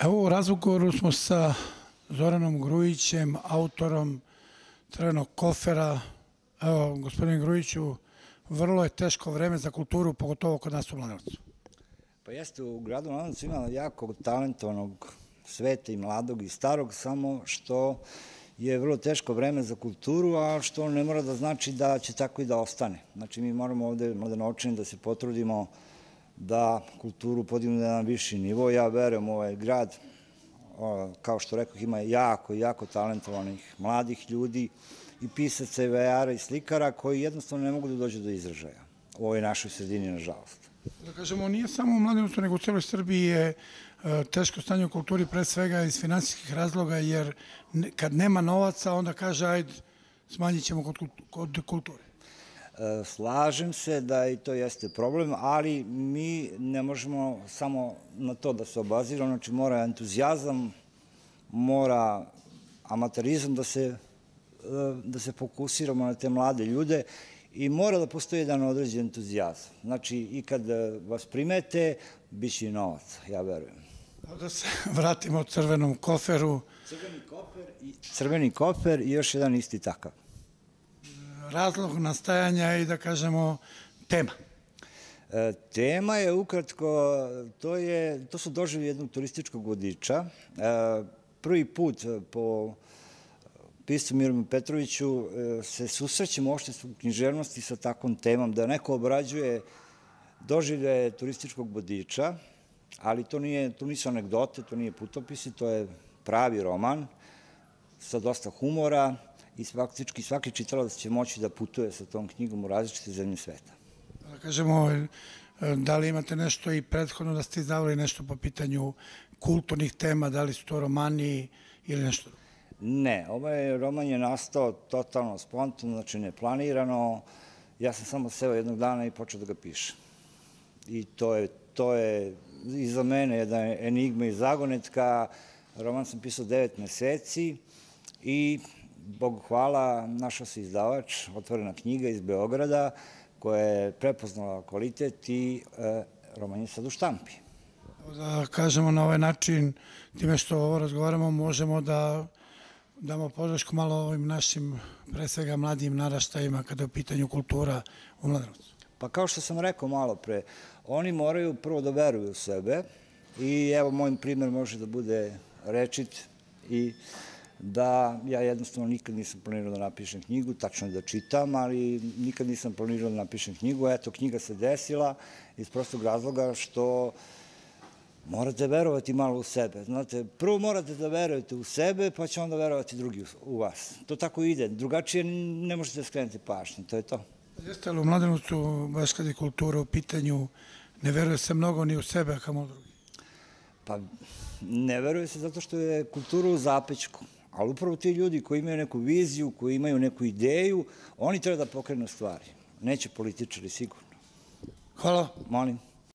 Evo u razgovoru smo sa Zoranom Grujićem, autorom Crvenog kofera. Evo, gospodin Grujiću, vrlo je teško vreme za kulturu, pogotovo kod nas u Mladenovcu. Pa jeste, u gradu Mladenovcu ima jako talentovanog sveta i mladog i starog, samo što je vrlo teško vreme za kulturu, a što ne mora da znači da će tako i da ostane. Znači, mi moramo ovde, mladenočini, da se potrudimo da kulturu podignu na viši nivo. Ja verujem ovaj grad, kao što rekao, ima jako, jako talentovanih mladih ljudi i pisaca i vejara i slikara koji jednostavno ne mogu da dođu do izražaja u ovoj našoj sredini, nažalost. Da kažemo, nije samo u Mladenovcu, nego u celoj Srbiji je e, teško stanje u kulturi, pre svega iz finansijskih razloga, jer kad nema novaca, onda kaže, ajde, smanjit ćemo kod kulture. E, slažem se da i to jeste problem, ali mi ne možemo samo na to da se obaziramo, znači mora entuzijazam, mora amaterizam da se, e, da se fokusiramo na te mlade ljude i mora da postoji jedan određen entuzijazam. Znači, i kad vas primete, bit će i novac, ja verujem. Da se vratimo crvenom koferu. Crveni kofer i, crveni kofer i još jedan isti takav razlog nastajanja i da kažemo tema? E, tema je ukratko, to, je, to su doživi jednog turističkog vodiča. E, prvi put po piscu Miromu Petroviću e, se susrećemo uopšte u književnosti sa takvom temom, da neko obrađuje doživlje turističkog vodiča, ali to, nije, to nisu anegdote, to nije putopisi, to je pravi roman sa dosta humora, i faktički svaki čitalac će moći da putuje sa tom knjigom u različite zemlje sveta. Da kažemo, e, da li imate nešto i prethodno da ste izdavali nešto po pitanju kulturnih tema, da li su to romani ili nešto Ne, ovaj roman je nastao totalno spontano, znači neplanirano. Ja sam samo seo jednog dana i počeo da ga pišem. I to je, to je i za mene jedna enigma i zagonetka. Roman sam pisao devet meseci i Bogu hvala, našao se izdavač, otvorena knjiga iz Beograda, koja je prepoznala kvalitet i e, roman je sad u štampi. Da kažemo na ovaj način, time što ovo razgovaramo, možemo da damo podršku malo ovim našim, pre svega mladim naraštajima kada je u pitanju kultura u Mladenovcu. Pa kao što sam rekao malo pre, oni moraju prvo da veruju u sebe i evo moj primer može da bude rečit i da ja jednostavno nikad nisam planirao da napišem knjigu, tačno je da čitam, ali nikad nisam planirao da napišem knjigu. Eto, knjiga se desila iz prostog razloga što morate verovati malo u sebe. Znate, prvo morate da verujete u sebe, pa će onda verovati drugi u vas. To tako ide. Drugačije ne možete skrenuti pašnje, to je to. Jeste li u Mladenovcu, baš kad je kultura u pitanju, ne veruje se mnogo ni u sebe, a kamo drugi? Pa, ne veruje se zato što je kultura u zapećku. Ali upravo ti ljudi koji imaju neku viziju, koji imaju neku ideju, oni treba da pokrenu stvari. Neće političari sigurno. Hvala. Molim.